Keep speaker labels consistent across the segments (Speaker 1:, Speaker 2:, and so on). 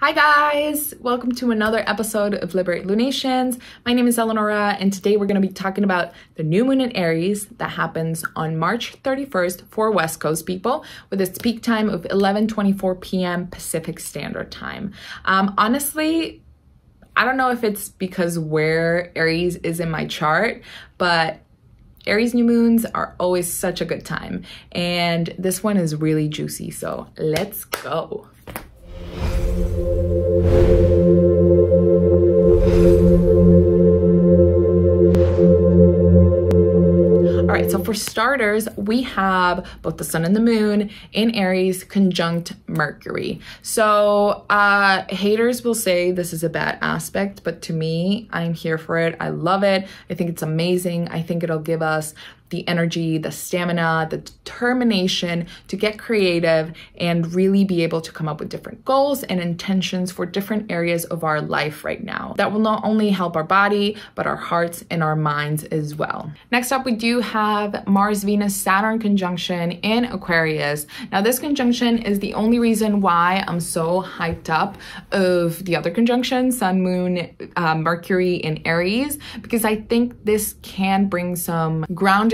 Speaker 1: Hi guys! Welcome to another episode of Liberate Lunations. My name is Eleonora and today we're going to be talking about the new moon in Aries that happens on March 31st for West Coast people with its peak time of 11:24 p.m. Pacific Standard Time. Um, honestly, I don't know if it's because where Aries is in my chart, but Aries new moons are always such a good time and this one is really juicy, so let's go. All right, so for starters, we have both the sun and the moon in Aries conjunct Mercury. So uh, haters will say this is a bad aspect, but to me, I'm here for it. I love it. I think it's amazing. I think it'll give us the energy, the stamina, the determination to get creative and really be able to come up with different goals and intentions for different areas of our life right now. That will not only help our body, but our hearts and our minds as well. Next up, we do have Mars Venus Saturn conjunction in Aquarius. Now, this conjunction is the only reason why I'm so hyped up of the other conjunction, Sun, Moon, uh, Mercury in Aries, because I think this can bring some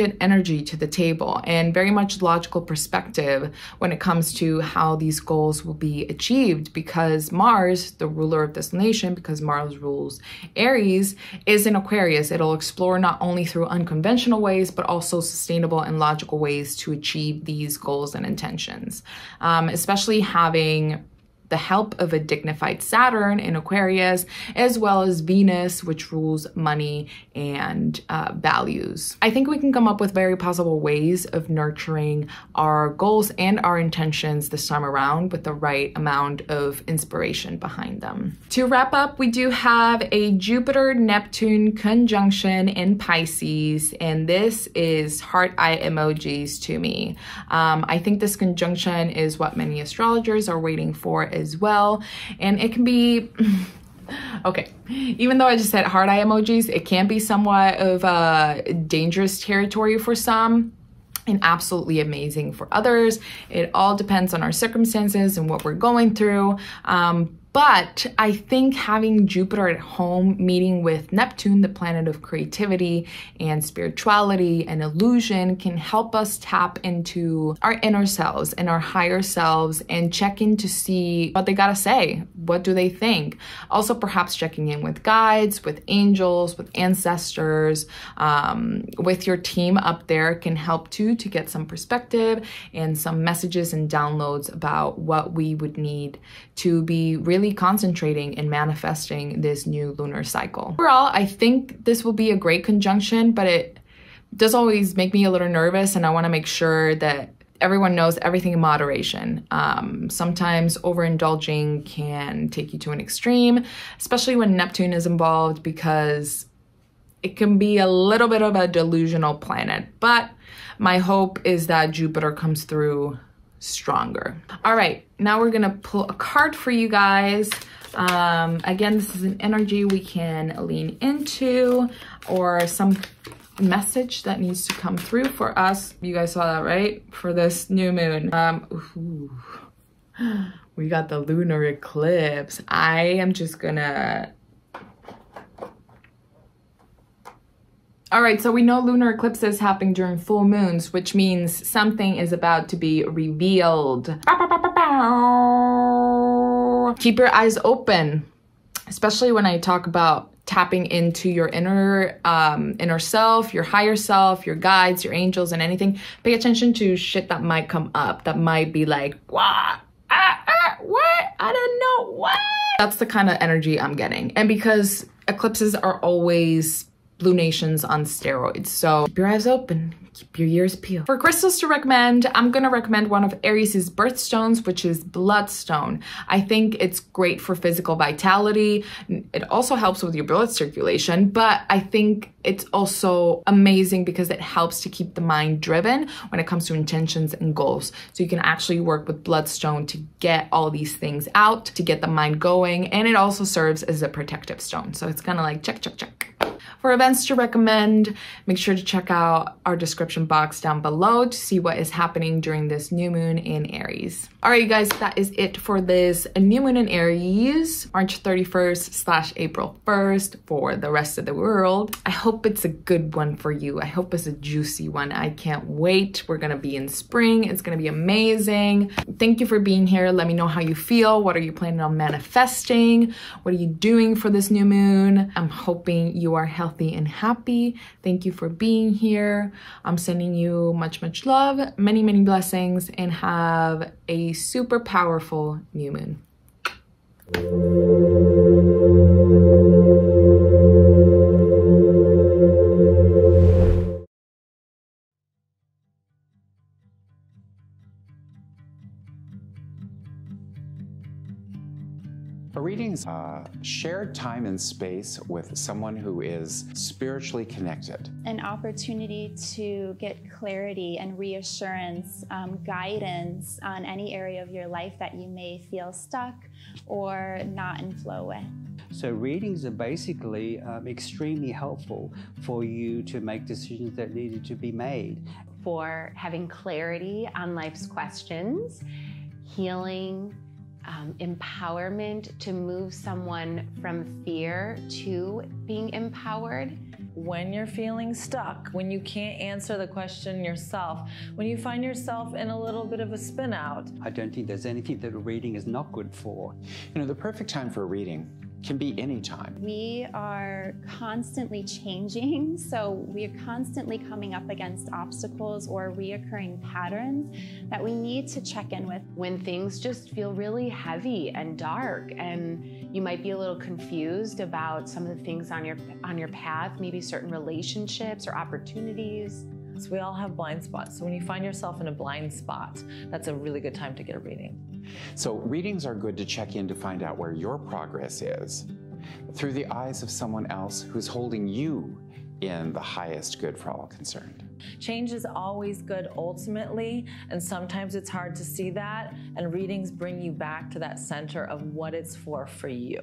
Speaker 1: grounded energy to the table and very much logical perspective when it comes to how these goals will be achieved because Mars, the ruler of this lunation, because Mars rules Aries, is in Aquarius. It'll explore not only through unconventional ways, but also sustainable and logical ways to achieve these goals and intentions. Um, especially having the help of a dignified Saturn in Aquarius, as well as Venus, which rules money and uh, values. I think we can come up with very possible ways of nurturing our goals and our intentions this time around with the right amount of inspiration behind them. To wrap up, we do have a Jupiter Neptune conjunction in Pisces, and this is heart eye emojis to me. Um, I think this conjunction is what many astrologers are waiting for as well. And it can be. okay even though i just said heart eye emojis it can be somewhat of a dangerous territory for some and absolutely amazing for others it all depends on our circumstances and what we're going through um, but I think having Jupiter at home meeting with Neptune, the planet of creativity and spirituality and illusion, can help us tap into our inner selves and our higher selves and check in to see what they gotta say. What do they think? Also, perhaps checking in with guides, with angels, with ancestors, um, with your team up there can help too to get some perspective and some messages and downloads about what we would need to be really really concentrating and manifesting this new lunar cycle. Overall, I think this will be a great conjunction, but it does always make me a little nervous, and I want to make sure that everyone knows everything in moderation. Um, sometimes overindulging can take you to an extreme, especially when Neptune is involved, because it can be a little bit of a delusional planet. But my hope is that Jupiter comes through stronger. All right, now we're gonna pull a card for you guys. Um, again, this is an energy we can lean into or some message that needs to come through for us. You guys saw that, right? For this new moon. Um, we got the lunar eclipse. I am just gonna All right, so we know lunar eclipses happen during full moons, which means something is about to be revealed. Keep your eyes open, especially when I talk about tapping into your inner um, inner self, your higher self, your guides, your angels, and anything. Pay attention to shit that might come up that might be like, what? Ah, ah, what? I don't know what. That's the kind of energy I'm getting. And because eclipses are always lunations on steroids. So keep your eyes open, keep your ears peeled. For crystals to recommend, I'm gonna recommend one of Aries' birthstones, which is bloodstone. I think it's great for physical vitality. It also helps with your blood circulation, but I think it's also amazing because it helps to keep the mind driven when it comes to intentions and goals. So you can actually work with bloodstone to get all these things out, to get the mind going, and it also serves as a protective stone. So it's kind of like check, check, check. For events to recommend, make sure to check out our description box down below to see what is happening during this new moon in Aries. All right, you guys, that is it for this new moon in Aries, March 31st slash April 1st for the rest of the world. I hope it's a good one for you. I hope it's a juicy one. I can't wait. We're gonna be in spring. It's gonna be amazing. Thank you for being here. Let me know how you feel. What are you planning on manifesting? What are you doing for this new moon? I'm hoping you are healthy and happy. Thank you for being here. I'm sending you much, much love, many, many blessings, and have a super powerful new moon.
Speaker 2: A reading is a shared time and space with someone who is spiritually connected.
Speaker 3: An opportunity to get clarity and reassurance, um, guidance on any area of your life that you may feel stuck or not in flow with.
Speaker 4: So, readings are basically um, extremely helpful for you to make decisions that needed to be made.
Speaker 5: For having clarity on life's questions, healing, um, empowerment to move someone from fear to being empowered.
Speaker 6: When you're feeling stuck, when you can't answer the question yourself, when you find yourself in a little bit of a spin out.
Speaker 4: I don't think there's anything that a reading is not good for.
Speaker 2: You know, the perfect time for a reading can be any time.
Speaker 3: We are constantly changing, so we are constantly coming up against obstacles or reoccurring patterns that we need to check in with.
Speaker 5: When things just feel really heavy and dark and you might be a little confused about some of the things on your on your path, maybe certain relationships or opportunities.
Speaker 6: So we all have blind spots. So when you find yourself in a blind spot, that's a really good time to get a reading.
Speaker 2: So readings are good to check in to find out where your progress is through the eyes of someone else who's holding you in the highest good for all concerned.
Speaker 6: Change is always good ultimately, and sometimes it's hard to see that, and readings bring you back to that center of what it's for for you.